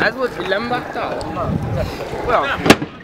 As was Lambert Well.